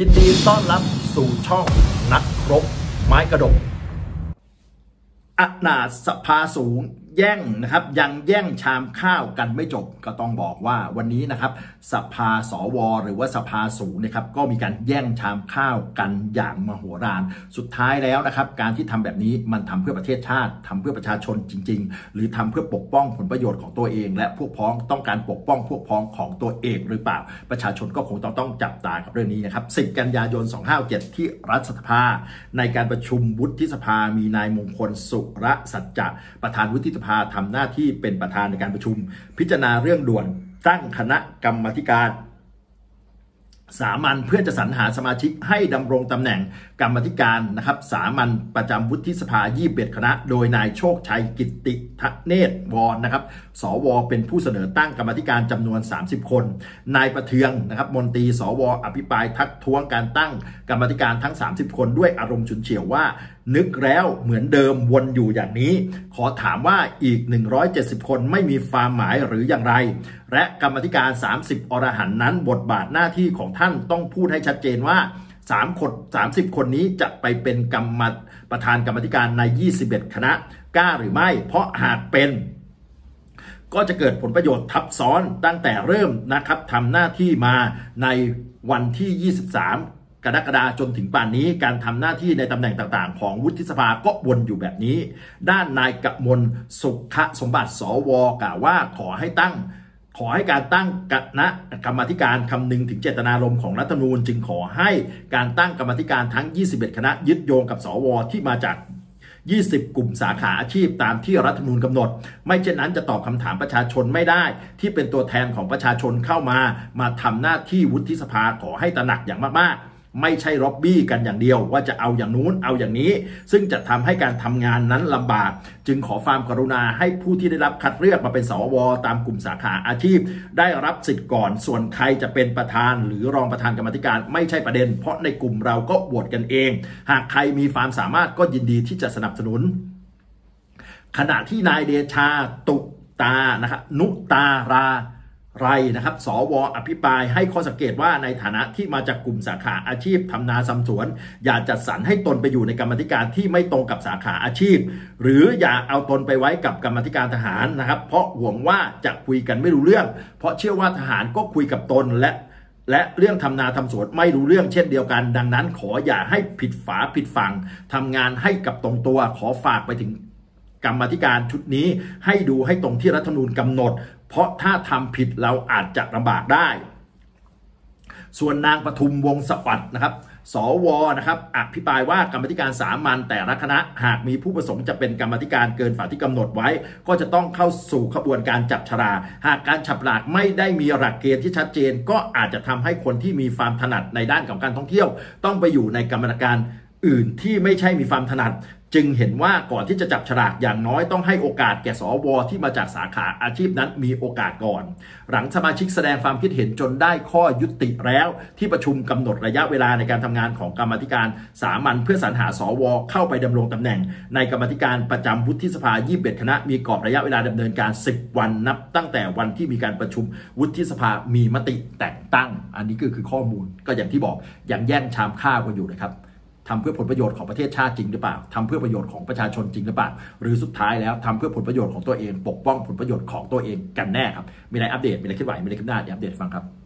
ยินดีต้อนรับสู่ช่องนักครบไม้กระดกอนาสภาสูง แย่งนะครับยังแย่งชามข้าวกันไม่จบก็ต้องบอกว่าวันนี้นะครับสภาสวหรือว่าสภาสูงนะครับก็มีการแย่งชามข้าวกันอย่างมโหฬารสุดท้ายแล้วนะครับการที่ทำแบบนี้มันทำเพื่อประเทศชาติทำเพื่อประชาชนจริง ๆ หรือทำเพื่อปกป้องผลประโยชน์ของตัวเอง และพวกพ้องต้องการปกป้องพวกพ้องของตัวเองหรือเปล่า ประชาชนก็คงต้องต้องจับตากับเรื่องนี้นะครับ10 กันยายน 257 ที่รัฐสภา ในการประชุมวุฒิสภามีนายมงคลสุรสัจจะประธานวุฒิสภาทำหน้าที่เป็นประธานในการประชุม พิจารณาเรื่องด่วนตั้งคณะกรรมการ สามัญเพื่อจะสรรหาสมาชิกให้ดำรงตำแหน่งกรรมธิการนะครับสามัญประจำวุฒิสภา21คณะ โดยนายโชคชัยกิติทะเนตรวรนะครับ สวเป็นผู้เสนอตั้งกรรมธิการจำนวน 30 คน นายประเทืองนะครับมนตรีสวอภิปรายทักท้วงการตั้งกรรมธิการทั้ง 30 คนด้วยอารมณ์ฉุนเฉียวว่า นึกแล้วเหมือนเดิมวนอยู่อย่างนี้ ขอถามว่าอีก 170 คนไม่มีความหมายหรืออย่างไร และกรรมธิการ 30 อรหันนั้นบทบาทหน้าที่ของท่านต้องพูดให้ชัดเจนว่า3คน30 คนนี้จะไปเป็นกรรมประธานกรรมธิการใน 21 คณะกล้าหรือไม่ เพราะหากเป็นก็จะเกิดผลประโยชน์ทับซ้อนตั้งแต่เริ่มนะครับทำหน้าที่มาในวันที่ 23 กรกฎาจนถึงป่านนี้การทำหน้าที่ในตำแหน่งต่างๆ ของวุฒิสภาก็วนอยู่แบบนี้ ด้านนายกมลสุขสมบัติสวกล่าวว่าขอให้ตั้งขอให้การตั้งคณะกรรมธิการคำนึงถึงเจตนารมณ์ของรัฐธรรมนูญจึงขอให้การตั้งกรรมธิการทั้ง 21 คณะยึดโยงกับสวที่มาจาก 20 กลุ่มสาขาอาชีพตามที่รัฐธรรมนูญกำหนด ไม่เช่นนั้นจะตอบคำถามประชาชนไม่ได้ ที่เป็นตัวแทนของประชาชนเข้ามา มาทำหน้าที่วุฒิสภาขอให้ตระหนักอย่างมากๆ ไม่ใช่ร็อบบี้กันอย่างเดียว ว่าจะเอาอย่างนู้นเอาอย่างนี้ ซึ่งจะทำให้การทำงานนั้นลำบาก จึงขอความกรุณาให้ผู้ที่ได้รับคัดเลือกมาเป็นสวตามกลุ่มสาขาอาชีพ ได้รับสิทธิ์ก่อน ส่วนใครจะเป็นประธาน หรือรองประธานกรรมธิการไม่ใช่ประเด็น เพราะในกลุ่มเราก็โหวตกันเอง หากใครมีความสามารถก็ยินดีที่จะสนับสนุน ขณะที่นายเดชาตุตานะครับนุตารา ไรนะครับ สวอภิปรายให้ข้อสังเกตว่าในฐานะที่มาจากกลุ่มสาขาอาชีพทำนาซำสวน อย่าจัดสรรให้ตนไปอยู่ในกรรมธิการที่ไม่ตรงกับสาขาอาชีพ หรืออย่าเอาตนไปไว้กับกรรมธิการทหารนะครับ เพราะห่วงว่าจะคุยกันไม่รู้เรื่อง เพราะเชื่อว่าทหารก็คุยกับตนและและเรื่องทำนาทำสวนไม่รู้เรื่องเช่นเดียวกัน ดังนั้นขออย่าให้ผิดฝาผิดฝั่งทำงานให้กับตรงตัวขอฝากไปถึงกรรมธิการชุดนี้ให้ดูให้ตรงที่รัฐธรรมนูญกำหนด เพราะถ้าทำผิดเราอาจจะลำบากได้ ส่วนนางปทุมวงสวัสด์นะครับสวนะครับอภิปรายว่ากรรมธิการสามัญแต่ละคณะหากมีผู้ประสงค์จะเป็นกรรมธิการเกินฝ่าที่กำหนดไว้ ก็จะต้องเข้าสู่ขบวนการจับฉลากหากการฉับหลากไม่ได้มีหลักเกณฑ์ที่ชัดเจน ก็อาจจะทำให้คนที่มีความถนัดในด้านของการท่องเที่ยว ต้องไปอยู่ในกรรมการ อื่นที่ไม่ใช่มีความถนัด จึงเห็นว่าก่อนที่จะจับฉลากอย่างน้อยต้องให้โอกาสแก่สวที่มาจากสาขาอาชีพนั้นมีโอกาสก่อน หลังสมาชิกแสดงความคิดเห็นจนได้ข้อยุติแล้ว ที่ประชุมกำหนดระยะเวลาในการทำงานของกรรมธิการสามัญเพื่อสรรหาสวเข้าไปดำรงตำแหน่ง ในกรรมธิการประจำวุฒิสภา 21 คณะ มีกรอบระยะเวลาดำเนินการ 10 วันนับ ตั้งแต่วันที่มีการประชุมวุฒิสภามีมติแต่งตั้ง อันนี้ก็คือข้อมูลก็อย่างที่บอกยังแย่งชามข้าวกันอยู่นะครับ ทำเพื่อผลประโยชน์ของประเทศชาติจริงหรือเปล่าทำเพื่อประโยชน์ของประชาชนจริงหรือเปล่า หรือสุดท้ายแล้วทำเพื่อผลประโยชน์ของตัวเอง ปกป้องผลประโยชน์ของตัวเองกันแน่ครับ มีอะไรอัปเดต มีอะไรคิดไหวมีอะไรคิดหน้าเดี๋ยวอัปเดตฟังครับ